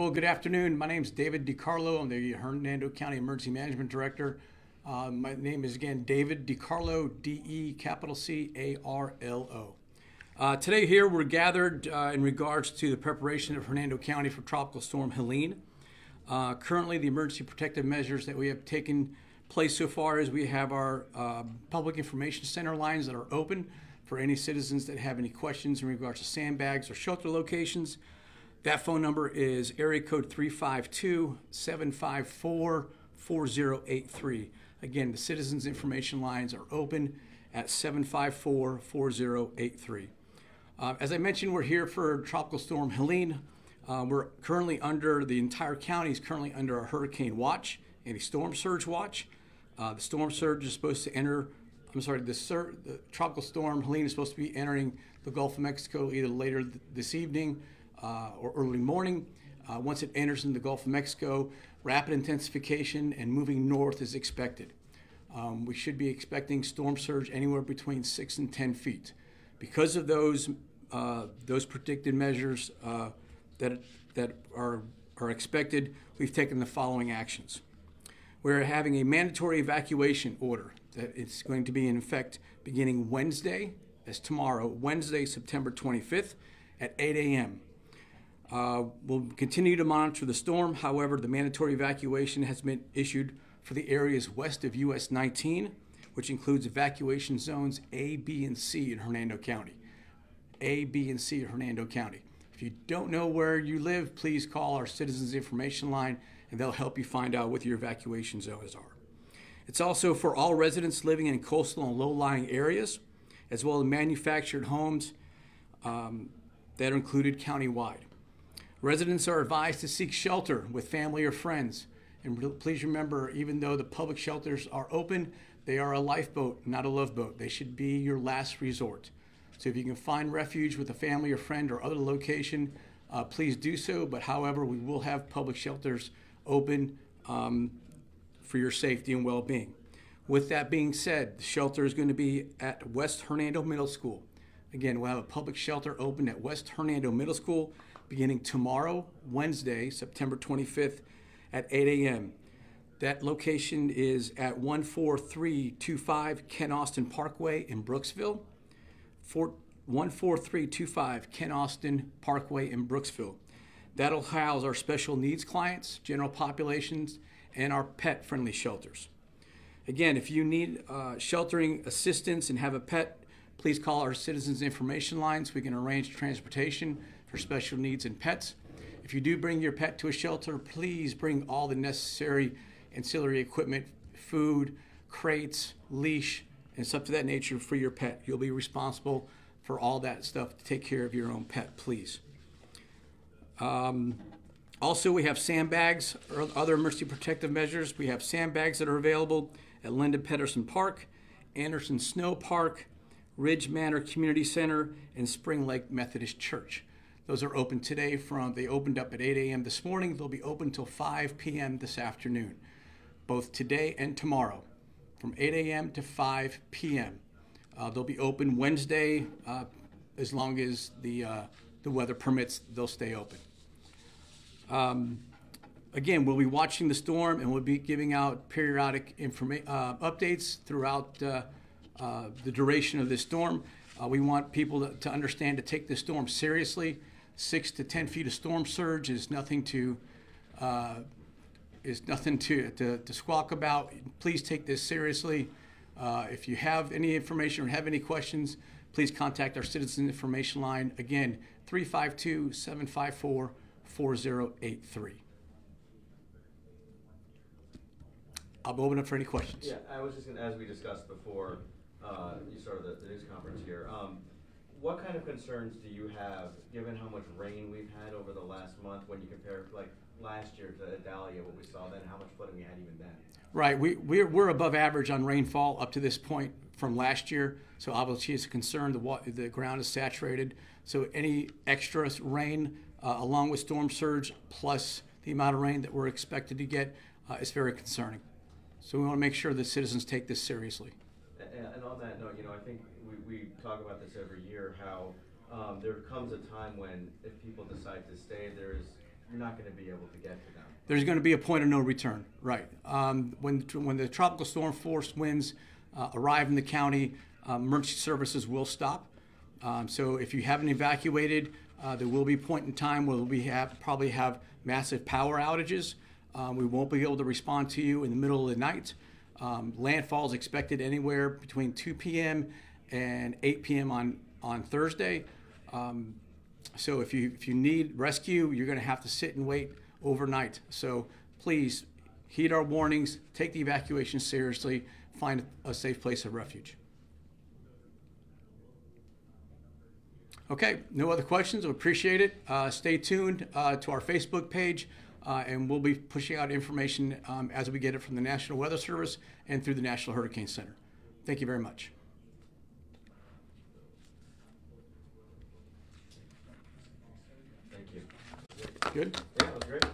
Well, good afternoon. My name is David DeCarlo. I'm the Hernando County Emergency Management Director. Uh, my name is again David DeCarlo, D E capital C A R L O. Uh, today, here we're gathered uh, in regards to the preparation of Hernando County for Tropical Storm Helene. Uh, currently, the emergency protective measures that we have taken place so far is we have our uh, public information center lines that are open for any citizens that have any questions in regards to sandbags or shelter locations. That phone number is area code 352 754 4083. Again, the citizens information lines are open at 754 4083. Uh, as I mentioned, we're here for Tropical Storm Helene. Uh, we're currently under, the entire county is currently under a hurricane watch and a storm surge watch. Uh, the storm surge is supposed to enter, I'm sorry, the, sur- the tropical storm Helene is supposed to be entering the Gulf of Mexico either later th- this evening or early morning. Uh, once it enters in the Gulf of Mexico, rapid intensification and moving north is expected. Um, we should be expecting storm surge anywhere between six and 10 feet. Because of those, uh, those predicted measures uh, that, that are, are expected, we've taken the following actions. We're having a mandatory evacuation order that it's going to be in effect beginning Wednesday, as tomorrow, Wednesday, September 25th at 8 a.m. Uh, we'll continue to monitor the storm. However, the mandatory evacuation has been issued for the areas west of US 19, which includes evacuation zones A, B, and C in Hernando County. A, B, and C in Hernando County. If you don't know where you live, please call our Citizens Information Line and they'll help you find out what your evacuation zones are. It's also for all residents living in coastal and low lying areas, as well as manufactured homes um, that are included countywide. Residents are advised to seek shelter with family or friends. And please remember, even though the public shelters are open, they are a lifeboat, not a love boat. They should be your last resort. So if you can find refuge with a family or friend or other location, uh, please do so. But however, we will have public shelters open um, for your safety and well being. With that being said, the shelter is going to be at West Hernando Middle School. Again, we'll have a public shelter open at West Hernando Middle School beginning tomorrow, Wednesday, September 25th at 8 a.m. That location is at 14325 Ken Austin Parkway in Brooksville. 14325 Ken Austin Parkway in Brooksville. That'll house our special needs clients, general populations, and our pet friendly shelters. Again, if you need uh, sheltering assistance and have a pet, please call our citizens information lines. We can arrange transportation for special needs and pets. If you do bring your pet to a shelter, please bring all the necessary ancillary equipment, food, crates, leash, and stuff to that nature for your pet. You'll be responsible for all that stuff to take care of your own pet, please. Um, also, we have sandbags or other emergency protective measures. We have sandbags that are available at Linda Pedersen Park, Anderson Snow Park, Ridge Manor Community Center, and Spring Lake Methodist Church. Those are open today from, they opened up at 8 a.m. this morning. They'll be open till 5 p.m. this afternoon, both today and tomorrow, from 8 a.m. to 5 p.m. Uh, they'll be open Wednesday uh, as long as the, uh, the weather permits, they'll stay open. Um, again, we'll be watching the storm and we'll be giving out periodic uh, updates throughout uh, the duration of this storm. Uh, we want people to, to, understand to take this storm seriously. Six to ten feet of storm surge is nothing to uh, is nothing to, to, to, squawk about. Please take this seriously. Uh, if you have any information or have any questions, please contact our Citizen Information Line. Again, 352 754 4083. I'll open up for any questions. Yeah, I was just gonna, as we discussed before, uh, you started the, the news conference here, um, what kind of concerns do you have, given how much rain we've had over the last month, when you compare, like, last year to Idalia, what we saw then, how much flooding we had even then? Right, we, we're, we're above average on rainfall up to this point from last year, so obviously it's a concern, the, the ground is saturated, so any extra rain uh, along with storm surge plus the amount of rain that we're expected to get uh, is very concerning. So we want to make sure that citizens take this seriously. And, on that note, you know, I think we, we talk about this every year how um, there comes a time when if people decide to stay, there's you're not gonna be able to get to them. there's going to be a point of no return. Right. Um, when when the tropical storm force winds uh, arrive in the county, uh, emergency services will stop. Um, so if you haven't evacuated, uh, there will be a point in time where we have probably have massive power outages. Um, we won't be able to respond to you in the middle of the night. Um, landfall is expected anywhere between 2 p.m. and 8 p.m. on on Thursday. Um, so if you if you need rescue, you're going to have to sit and wait overnight. So please heed our warnings, take the evacuation seriously, find a safe place of refuge. Okay, no other questions. We appreciate it. Uh, stay tuned uh, to our Facebook page, uh, and we'll be pushing out information um, as we get it from the National Weather Service and through the National Hurricane Center. Thank you very much. Thank you. Good. Yeah, it was great.